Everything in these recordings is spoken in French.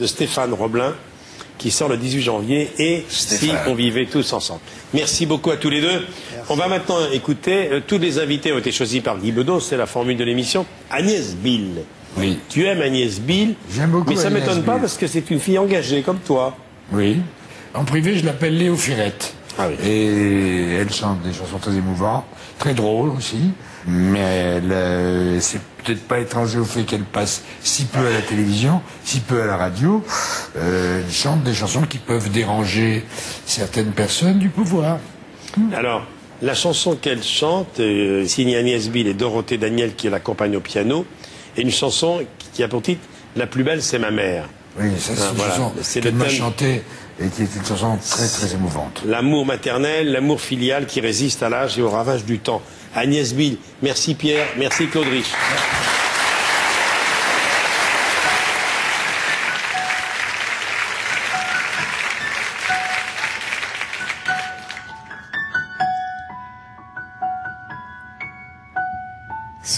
de Stéphane Roblin qui sort le 18 janvier et si on vivait tous ensemble. Merci beaucoup à tous les deux. On va maintenant écouter, euh, tous les invités ont été choisis par Guy Bedos, c'est la formule de l'émission, Agnès Bill. Oui. Tu aimes Agnès Bill, J'aime beaucoup mais ça Agnès m'étonne pas parce que c'est une fille engagée comme toi. Oui. En privé, je l'appelle Léo Firette. Ah oui. Et elle chante des chansons très émouvantes, très drôles aussi. Mais elle, euh, c'est peut-être pas étranger au fait qu'elle passe si peu à la télévision, si peu à la radio. Euh, elle chante des chansons qui peuvent déranger certaines personnes du pouvoir. Alors, la chanson qu'elle chante, euh, signée Agnès Bill et Dorothée Daniel qui l'accompagne au piano, est une chanson qui a pour titre La plus belle, c'est ma mère. Oui, ça c'est Ah, une voilà. chanson qu'elle le m'a thème- chantée et qui est une chanson très très émouvante. L'amour maternel, l'amour filial qui résiste à l'âge et au ravage du temps. Agnès Bill, merci Pierre, merci Claude Rich.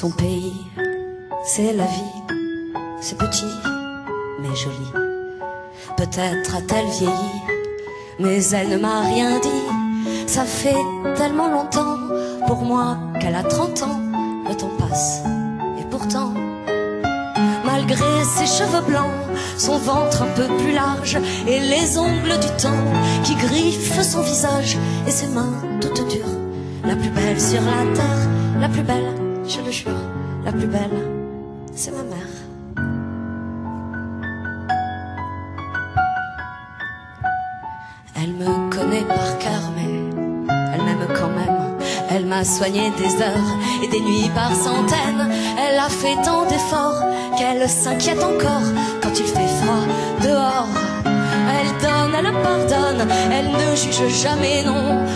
Son pays, c'est la vie, c'est petit, mais joli. Peut-être a-t-elle vieilli, mais elle ne m'a rien dit. Ça fait tellement longtemps pour moi qu'elle a 30 ans. Le temps passe, et pourtant, malgré ses cheveux blancs, son ventre un peu plus large et les ongles du temps qui griffent son visage et ses mains toutes dures. La plus belle sur la terre, la plus belle, la plus belle, c'est ma mère. Elle me connaît par cœur, mais elle m'aime quand même. Elle m'a soigné des heures et des nuits par centaines. Elle a fait tant d'efforts qu'elle s'inquiète encore quand il fait froid dehors. Elle donne, elle pardonne, elle ne juge jamais, non.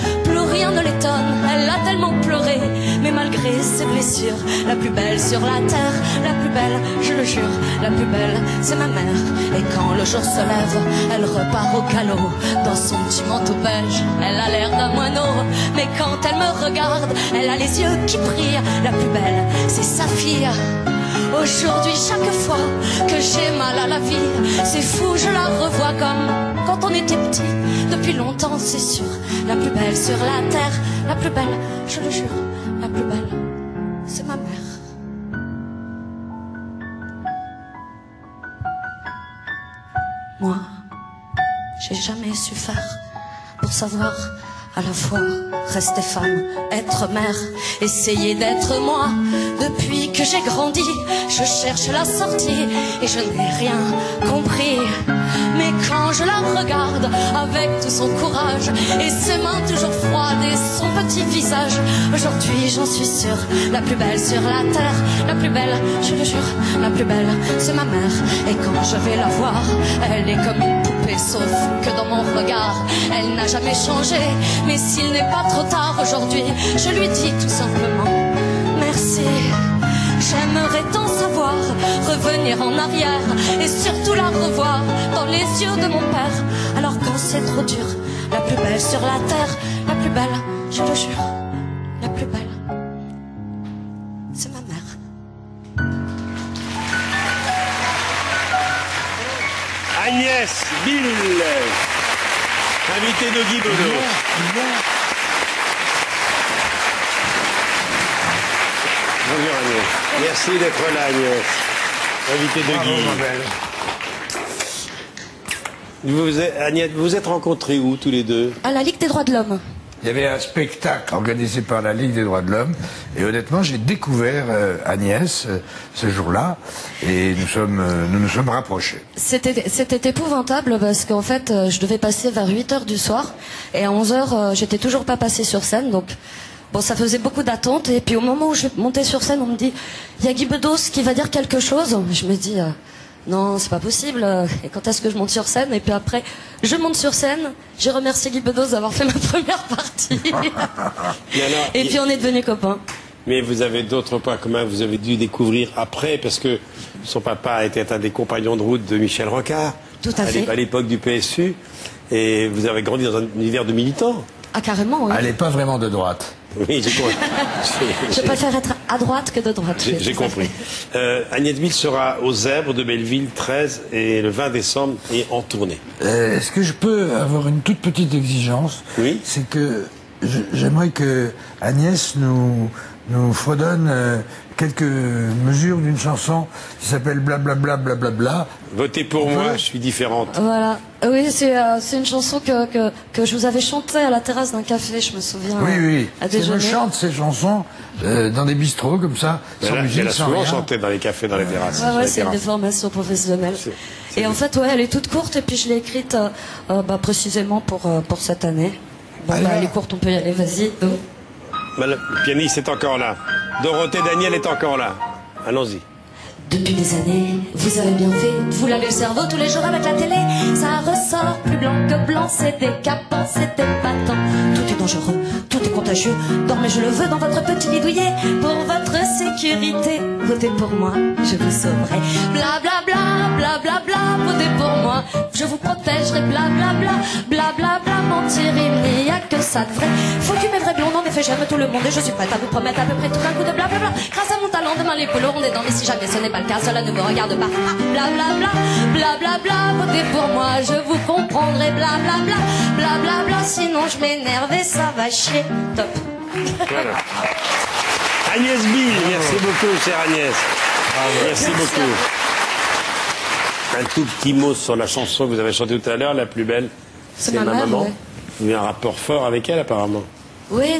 Malgré ses blessures, la plus belle sur la terre, la plus belle, je le jure, la plus belle, c'est ma mère. Et quand le jour se lève, elle repart au galop. Dans son petit manteau beige, elle a l'air d'un moineau. Mais quand elle me regarde, elle a les yeux qui brillent. La plus belle, c'est sa fille. Aujourd'hui, chaque fois que j'ai mal à la vie, c'est fou, je la revois comme quand on était petit. Depuis longtemps, c'est sûr, la plus belle sur la terre, la plus belle, je le jure, plus belle, c'est ma mère. Moi, j'ai jamais su faire pour savoir à la fois rester femme, être mère, essayer d'être moi. Depuis que j'ai grandi, je cherche la sortie et je n'ai rien compris. Mais quand je la regarde avec tout son courage et ses mains toujours froides et son petit aujourd'hui j'en suis sûre, la plus belle sur la terre, la plus belle, je le jure, la plus belle, c'est ma mère. Et quand je vais la voir, elle est comme une poupée, sauf que dans mon regard, elle n'a jamais changé. Mais s'il n'est pas trop tard aujourd'hui, je lui dis tout simplement merci. J'aimerais tant savoir revenir en arrière et surtout la revoir dans les yeux de mon père. Alors quand c'est trop dur, la plus belle sur la terre, la plus belle, je le jure, la plus belle, c'est ma mère. Agnès Bill, invitée de Guy. Bonjour Agnès. Merci d'être là Agnès. Invitée de Bravo, Guy. ma belle. Vous Agnès, vous vous êtes rencontrés où tous les deux? À la Ligue des droits de l'homme. Il y avait un spectacle organisé par la Ligue des droits de l'homme et honnêtement j'ai découvert euh, Agnès euh, ce jour-là et nous sommes euh, nous sommes rapprochés. C'était épouvantable parce qu'en fait, je devais passer vers 8 heures du soir et à 11 heures, j'étais toujours pas passée sur scène. Donc, bon, ça faisait beaucoup d'attente. Et puis au moment où je montais sur scène, on me dit il y a Guy Bedos qui va dire quelque chose. Je me dis non, c'est pas possible. Et quand est-ce que je monte sur scène Et puis après, je monte sur scène. J'ai remercié Guy Bedos d'avoir fait ma première partie. Et puis on est devenus copains. Mais vous avez d'autres points communs, vous avez dû découvrir après, parce que son papa était un des compagnons de route de Michel Rocard. Tout à fait. l'é- À l'époque du PSU. Et vous avez grandi dans un univers de militants. Ah carrément. Oui. Elle n'est pas vraiment de droite. Oui, j'ai compris. Je préfère être à droite que de droite. J'ai compris. Euh, Agnès Bill sera aux Zèbres de Belleville 13 et le 20 décembre et en tournée. Euh, Est-ce que je peux avoir une toute petite exigence? Oui. C'est que j'aimerais que Agnès nous, nous fredonne euh, quelques mesures d'une chanson qui s'appelle Blablabla Blablabla. Votez pour moi, je suis différente. Voilà. Oui, c'est euh, c'est une chanson que, que, que je vous avais chantée à la terrasse d'un café, je me souviens. Oui, euh, oui. À Elle me déjeuner. chante ces chansons euh, dans des bistrots comme ça, sans a, musique, elle a sans souvent rien. chanté dans les cafés, dans les terrasses. Sur ouais, c'est une terrasses. formation professionnelle. C'est- c'est Et en fait, ouais, elle est toute courte et puis je l'ai écrite euh, euh, bah, précisément pour, euh, pour cette année. Bon, bah, elle est courte, on peut y aller, vas-y. Le pianiste est encore là. Dorothée Daniel est encore là. Allons-y. Depuis des années, vous avez bien fait vous laver le cerveau tous les jours avec la télé. Ça ressort plus blanc que blanc, c'est décapant, c'est épatant. Tout est dangereux, tout est contagieux. Dormez, je le veux, dans votre petit lit douillet. Pour votre sécurité, votez pour moi, je vous sauverai. Bla bla bla, bla bla bla, votez pour moi, je vous protégerai. Bla bla bla, bla bla bla, mentir, il n'y a que ça de vrai. Faut que mes vrais blonds, effet, j'aime tout le monde et je suis prête à vous promettre à peu près tout un coup de bla bla bla. Grâce à mon talent de main les pelos, on est dans mais si jamais ce n'est pas le cas, cela ne me regarde pas. Ah, Bla bla bla, bla bla bla, votez pour moi, je vous comprendrai. Bla bla bla, bla bla bla, sinon je m'énerve et ça va chier. Top. Voilà. Agnès Bill, merci beaucoup, chère Agnès. Merci beaucoup. Un tout petit mot sur la chanson que vous avez chantée tout à l'heure, la plus belle. C'est ma mère, ouais. Vous avez un rapport fort avec elle, apparemment. Oui,